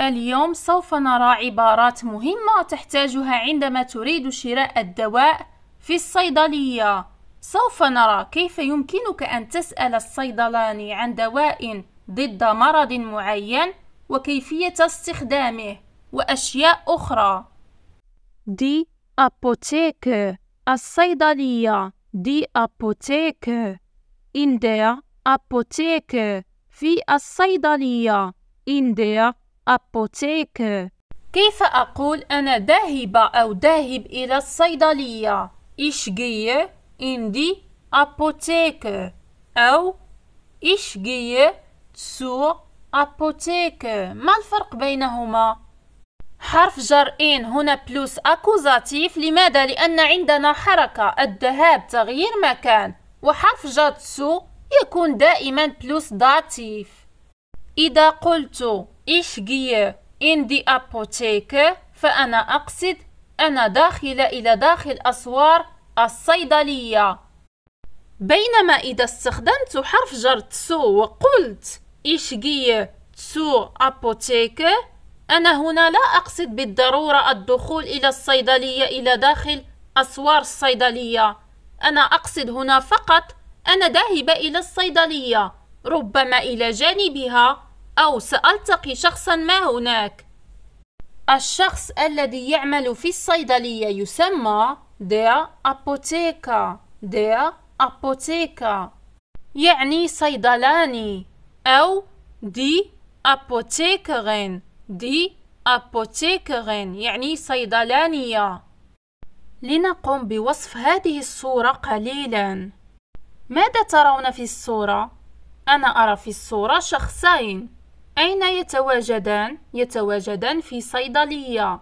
اليوم سوف نرى عبارات مهمة تحتاجها عندما تريد شراء الدواء في الصيدلية. سوف نرى كيف يمكنك أن تسأل الصيدلاني عن دواء ضد مرض معين وكيفية استخدامه وأشياء أخرى. دي أبوتيك الصيدلية. دي أبوتيك. in der Apotheke في الصيدلية. in der Apotheke كيف أقول أنا ذاهبة أو ذاهب إلى الصيدلية؟ in die Apotheke أو gehe zur Apotheke ما الفرق بينهما؟ حرف جر إن هنا بلوس أكوزاتيف. لماذا؟ لأن عندنا حركة. الذهاب تغيير مكان. وحرف جر zu يكون دائما plus Dativ إذا قلت Ich gehe in die Apotheke فأنا أقصد أنا داخل إلى داخل أسوار الصيدلية. بينما إذا استخدمت حرف جر zu وقلت Ich gehe zur Apotheke أنا هنا لا أقصد بالضرورة الدخول إلى الصيدلية إلى داخل أسوار الصيدلية. أنا أقصد هنا فقط أنا ذاهبة إلى الصيدلية ربما إلى جانبها. أو سألتقي شخصا ما هناك. الشخص الذي يعمل في الصيدلية يسمى der Apotheker der Apotheker يعني صيدلاني أو دي Apothekerin دي Apothekerin يعني صيدلانية. لنقوم بوصف هذه الصورة قليلا. ماذا ترون في الصورة؟ أنا أرى في الصورة شخصين. أين يتواجدان؟ يتواجدان في صيدلية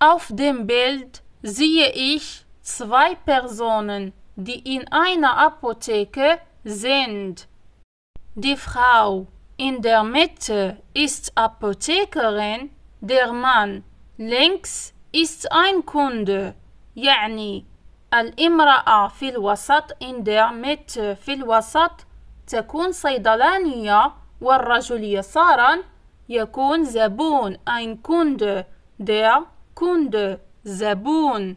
Auf dem Bild sehe ich zwei Personen, die in einer Apotheke sind. Die Frau in der Mitte ist Apothekerin, der Mann links ist ein Kunde. يعني الامرأة في الوسط in der Mitte في الوسط تكون صيدلانية والرجل يسارا يكون زبون ein Kunde der Kunde زبون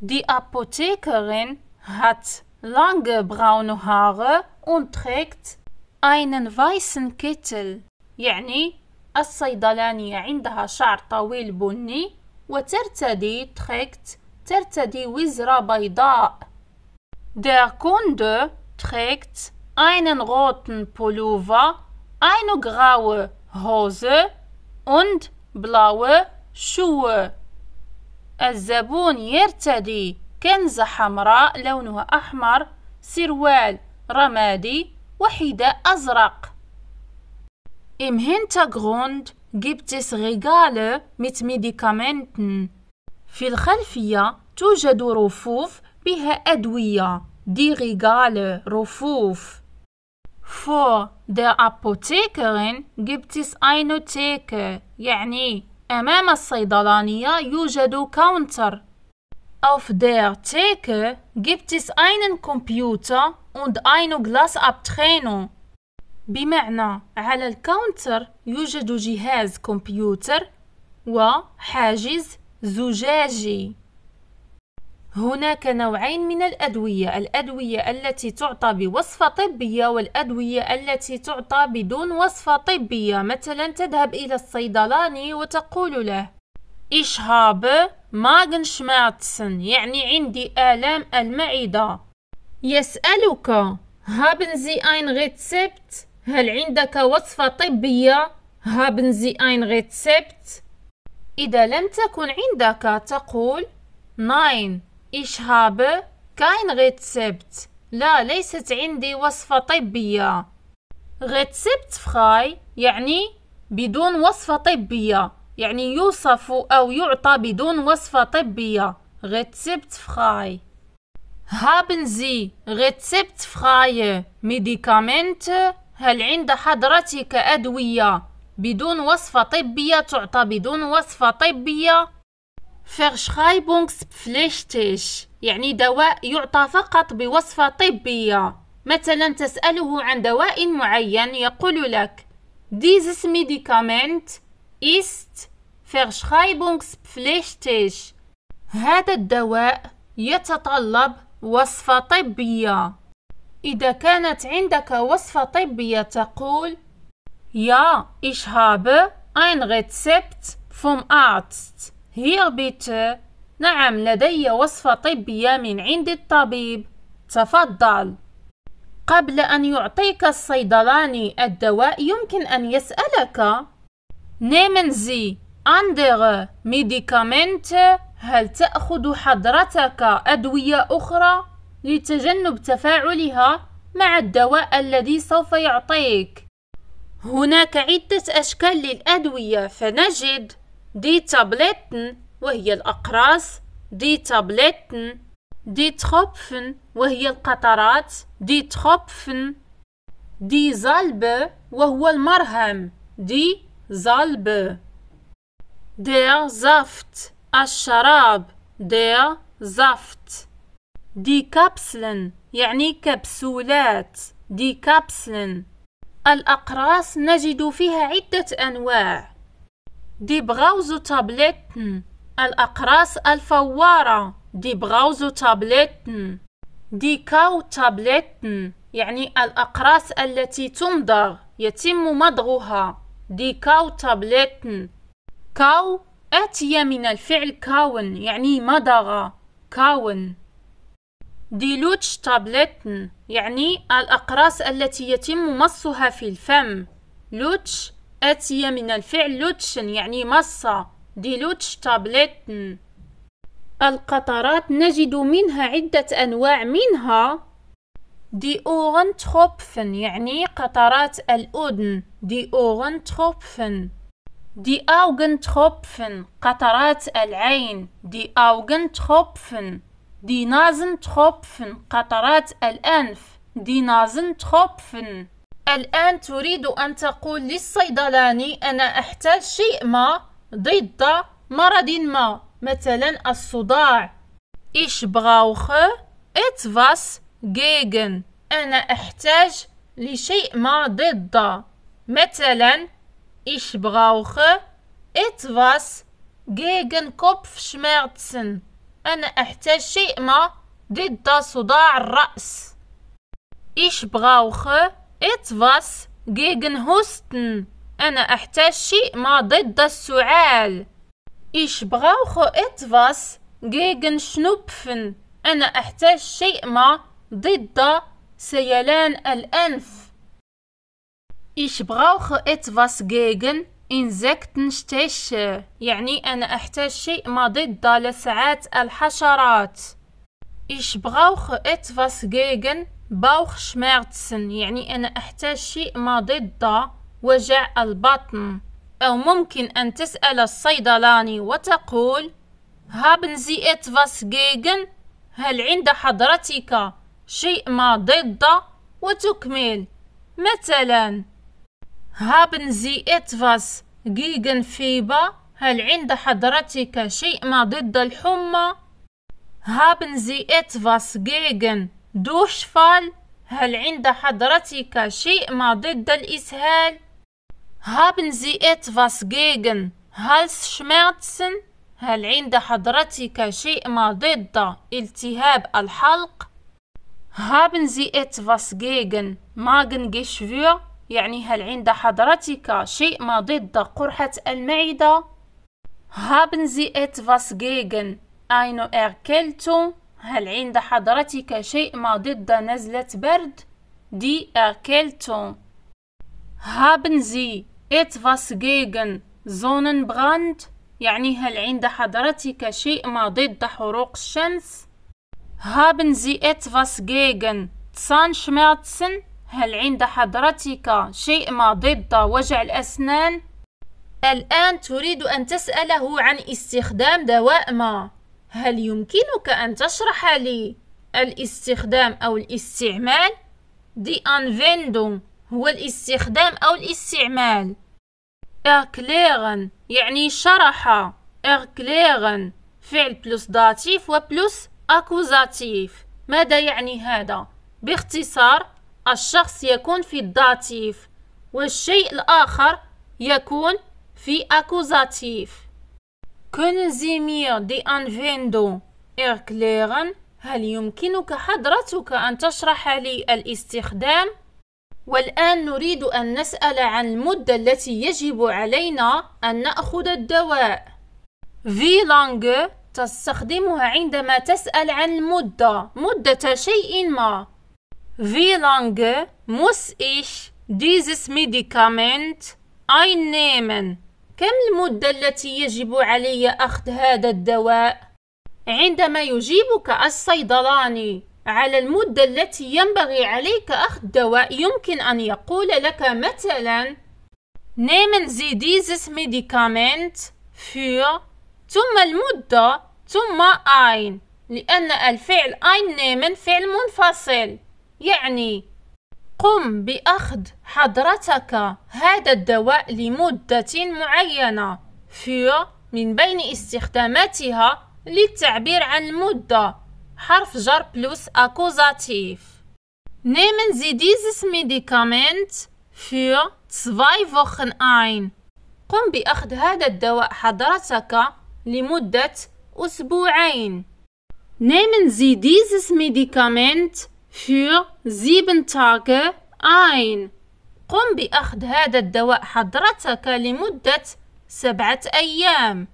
Die Apothekerin hat lange braune Haare und trägt einen weißen Kittel يعني الصيدلانية عندها شعر طويل بني وترتدي trägt ترتدي وزرة بيضاء Der Kunde trägt einen roten Pullover, eine graue Hose und blaue Schuhe. الزبون يرتدي كنزة حمراء لونها أحمر سروال رمادي وحذاء أزرق. Im Hintergrund gibt es Regale mit Medikamenten. في الخلفية توجد رفوف بها أدوية دي Regale رفوف Vor der Apothekerin gibt es eine Theke يعني أمام الصيدلانية يوجد كاونتر Auf der Theke gibt es einen Computer und eine Glasabtrennung بمعنى على الكاونتر يوجد جهاز كمبيوتر وحاجز زجاجي هناك نوعين من الأدوية الأدوية التي تعطى بوصفة طبية والأدوية التي تعطى بدون وصفة طبية مثلا تذهب إلى الصيدلاني وتقول له Ich habe Magenschmerzen يعني عندي آلام المعدة يسألك Haben Sie ein Rezept؟ هل عندك وصفة طبية؟ Haben Sie ein Rezept؟ إذا لم تكن عندك تقول Nein, ich habe kein Rezept. لا ليست عندي وصفة طبية. Rezeptfrei يعني بدون وصفة طبية. يعني يوصف أو يعطى بدون وصفة طبية. Rezeptfrei. Haben Sie rezeptfreie Medikamente? هل عند حضرتك أدوية بدون وصفة طبية تعطى بدون وصفة طبية؟ Verschreibungspflichtig. يعني دواء يعطى فقط بوصفة طبية. مثلا تسأله عن دواء معين يقول لك Dieses Medikament ist verschreibungspflichtig. هذا الدواء يتطلب وصفة طبية. إذا كانت عندك وصفة طبية تقول Ja, ich habe ein Rezept vom Arzt. Hier bitte. نعم لدي وصفة طبية من عند الطبيب. تفضل. قبل أن يعطيك الصيدلاني الدواء يمكن أن يسألك Sie andere Medikamente هل تأخذ حضرتك أدوية أخرى لتجنب تفاعلها مع الدواء الذي سوف يعطيك؟ هناك عدة أشكال للأدوية فنجد دي تابلتن وهي الأقراص. die Tabletten die Tropfen وهي القطرات. die Tropfen die Salbe وهو المرهم. die Salbe. der Saft الشراب. der Saft die Kapseln يعني كبسولات. die Kapseln الأقراص نجد فيها عدة أنواع. die Brausetabletten. الأقراص الفوارة die Brausetabletten. die Kautabletten يعني الأقراص التي تمضغ يتم مضغها. die Kautabletten. kau آتية من الفعل kauen يعني مضغ kauen. die Lutschtabletten يعني الأقراص التي يتم مصها في الفم. lutsch آتية من الفعل lutschen يعني مص die Lutschtabletten. القطرات نجد منها عدة أنواع منها die Ohrentropfen يعني قطرات الأذن. die Ohrentropfen die Augentropfen قطرات العين. die Augentropfen die Nasentropfen قطرات الأنف. die Nasentropfen الآن تريد أن تقول للصيدلاني أنا أحتاج شيء ما ضد مرض ما مثلا الصداع إيش brauche etwas gegen أنا أحتاج لشيء ما ضد مثلا Ich brauche etwas gegen Kopfschmerzen. أنا أحتاج شيء ما ضد صداع الرأس. Ich brauche etwas gegen Husten. أنا أحتاج شيء ما ضد السعال. Ich brauche etwas gegen Schnupfen. أنا أحتاج شيء ما ضد سيلان الأنف. Ich brauche etwas gegen Insektenstiche يعني أنا أحتاج شيء ما ضد لسعات الحشرات Ich brauche etwas gegen Bauchschmerzen يعني أنا أحتاج شيء ما ضد وجع البطن أو ممكن أن تسأل الصيدلاني وتقول Haben Sie etwas gegen هل عند حضرتك شيء ما ضد وتكمل مثلا Haben Sie etwas gegen Fieber? هل عند حضرتك شيء ما ضد الحمى؟ Haben Sie etwas Durchfall هل عند حضرتك شيء ما ضد الإسهال؟ Haben Sie etwas gegen Halsschmerzen؟ هل عند حضرتك شيء ما ضد التهاب الحلق؟ Haben Sie etwas gegen Magengeschwür يعني هل عند حضرتك شيء ما ضد قرحة المعدة؟ Haben Sie etwas gegen eine Erkältung؟ هل عند حضرتك شيء ما ضد نزلة برد؟ Die Erkältung. Haben Sie etwas gegen Sonnenbrand؟ يعني هل عند حضرتك شيء ما ضد حروق الشمس؟ Haben Sie etwas gegen Zahnschmerzen؟ هل عند حضرتك شيء ما ضد وجع الأسنان؟ الآن تريد أن تسأله عن استخدام دواء ما هل يمكنك أن تشرح لي الاستخدام أو الاستعمال؟ die Anwendung هو الاستخدام أو الاستعمال erklären يعني شرح erklären فعل plus Dativ و plus Akkusativ ماذا يعني هذا؟ باختصار الشخص يكون في ال Dativ والشيء الآخر يكون في أكوزاتيف Können Sie mir die Anwendung erklären؟ هل يمكنك حضرتك أن تشرح لي الاستخدام؟ والآن نريد أن نسأل عن المدة التي يجب علينا أن نأخذ الدواء. Wie lange تستخدمها عندما تسأل عن المدة مدة شيء ما Wie lange muss ich dieses Medikament einnehmen كم المدة التي يجب علي أخذ هذا الدواء؟ عندما يجيبك الصيدلاني على المدة التي ينبغي عليك أخذ دواء يمكن أن يقول لك مثلا Nehmen Sie dieses Medikament für ثم المدة ثم ein لأن الفعل einnehmen فعل منفصل. يعني قم بأخذ حضرتك هذا الدواء لمدة معينة. für من بين استخداماتها للتعبير عن المدة حرف جر plus Akkusativ Nehmen Sie dieses Medikament. für zwei Wochen ein. قم بأخذ هذا الدواء حضرتك لمدة أسبوعين. Nehmen Sie dieses Medikament. Für sieben Tage ein. قم بأخذ هذا الدواء حضرتك لمدة سبعة أيام.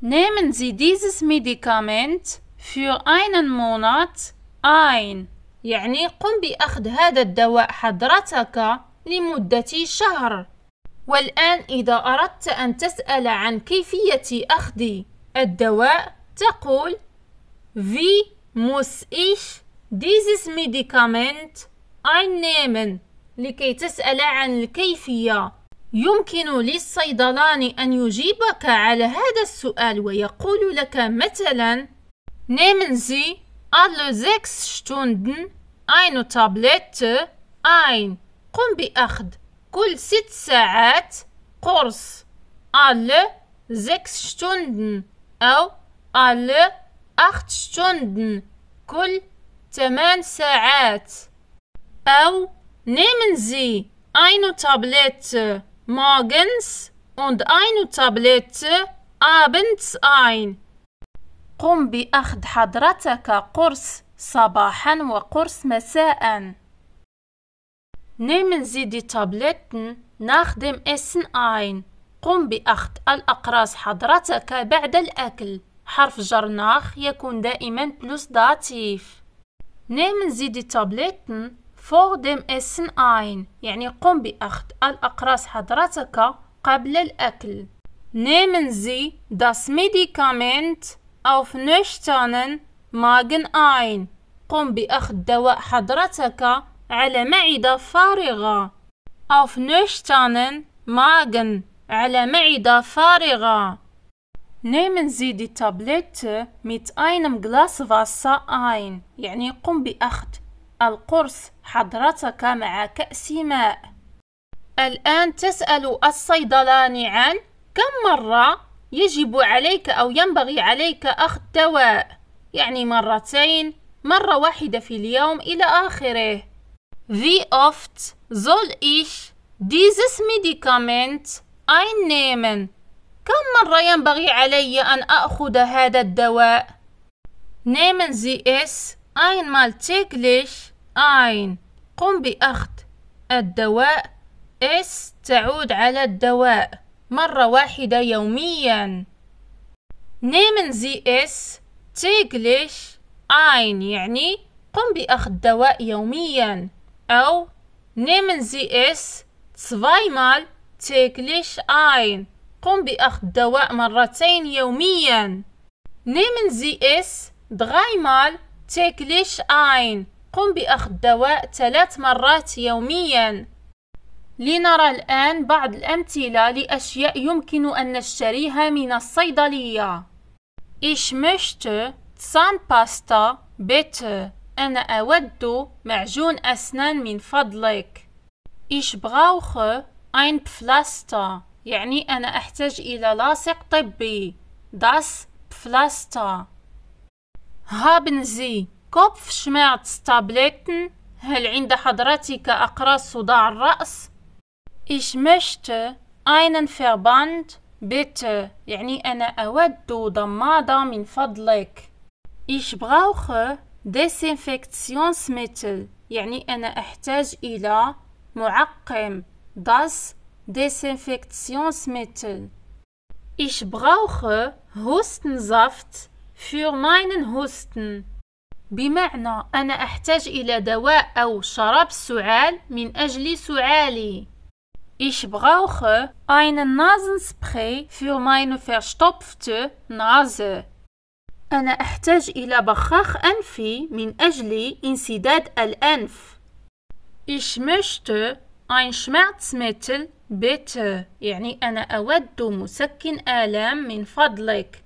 Nehmen Sie dieses Medikament für einen Monat ein. يعني قم بأخذ هذا الدواء حضرتك لمدة شهر. والآن إذا أردت أن تسأل عن كيفية أخذ الدواء تقول Wie muss ich dieses Medikament einnehmen لكي تسأل عن الكيفية. يمكن للصيدلان أن يجيبك على هذا السؤال ويقول لك مثلا nehmen Sie alle sechs Stunden eine Tablette أين؟ قم بأخذ كل ست ساعات قرص. ألو زيكس شتوندن أو ألو أخت شتوندن كل تمان ساعات أو نيمن زي أينو تابلت موغنس und eine Tablette abends أين قم بأخذ حضرتك قرص صباحا وقرص مساء. Nehmen Sie die Tabletten nach dem Essen قم بأخذ الأقراص حضرتك بعد الأكل. حرف جرناخ يكون دائما plus dativ. Nehmen Sie die Tabletten vor dem Essen ein. يعني قم بأخذ الأقراص حضرتك قبل الأكل. Nehmen Sie das Medikament auf nüchternen Magen ein. قم بأخذ دواء حضرتك على معدة فارغة. Auf nüchternen Magen على معدة فارغة. Sie die Tablette mit einem Glas Wasser ein. يعني قم بأخذ القرص حضرتك مع كأس ماء. الآن تسأل الصيدلاني عن كم مرة يجب عليك أو ينبغي عليك أخذ دواء يعني مرتين مرة واحدة في اليوم إلى آخره Wie oft soll ich dieses Medikament einnehmen? كم مرة ينبغي علي أن أخذ هذا الدواء؟ Nehmen Sie es einmal täglich ein. قم بأخذ الدواء. Es تعود على الدواء مرة واحدة يوميا. Nehmen Sie es täglich ein يعني قم بأخذ دواء يوميا. أو Nehmen Sie es zweimal täglich ein قم بأخذ دواء مرتين يوميا Nehmen Sie es dreimal täglich ein قم بأخذ دواء ثلاث مرات يوميا لنرى الآن بعض الأمثلة لأشياء يمكن أن نشتريها من الصيدلية. Ich möchte Zahnpasta bitte. أنا أود معجون أسنان من فضلك. Ich brauche ein Pflaster. يعني أنا أحتاج إلى لاصق طبي. داس بفلاستا هابنزي. كوبف شماعتس تابلتن هل عند حضرتك أقراص صداع الرأس؟ إيش مشت؟ einen Verband bitte. يعني أنا أود ضمادة من فضلك. Ich brauche Desinfektionsmittel يعني أنا أحتاج إلى معقم. das Desinfektionsmittel Ich brauche Hustensaft für meinen Husten بمعنى أنا أحتاج إلى دواء أو شراب السعال من أجل سعالي Ich brauche einen Nasenspray für meine verstopfte Nase. أنا أحتاج إلى بخاخ أنفي من أجل انسداد الأنف. Ich möchte ein Schmerzmittel bitte. يعني أنا أود مسكن آلام من فضلك.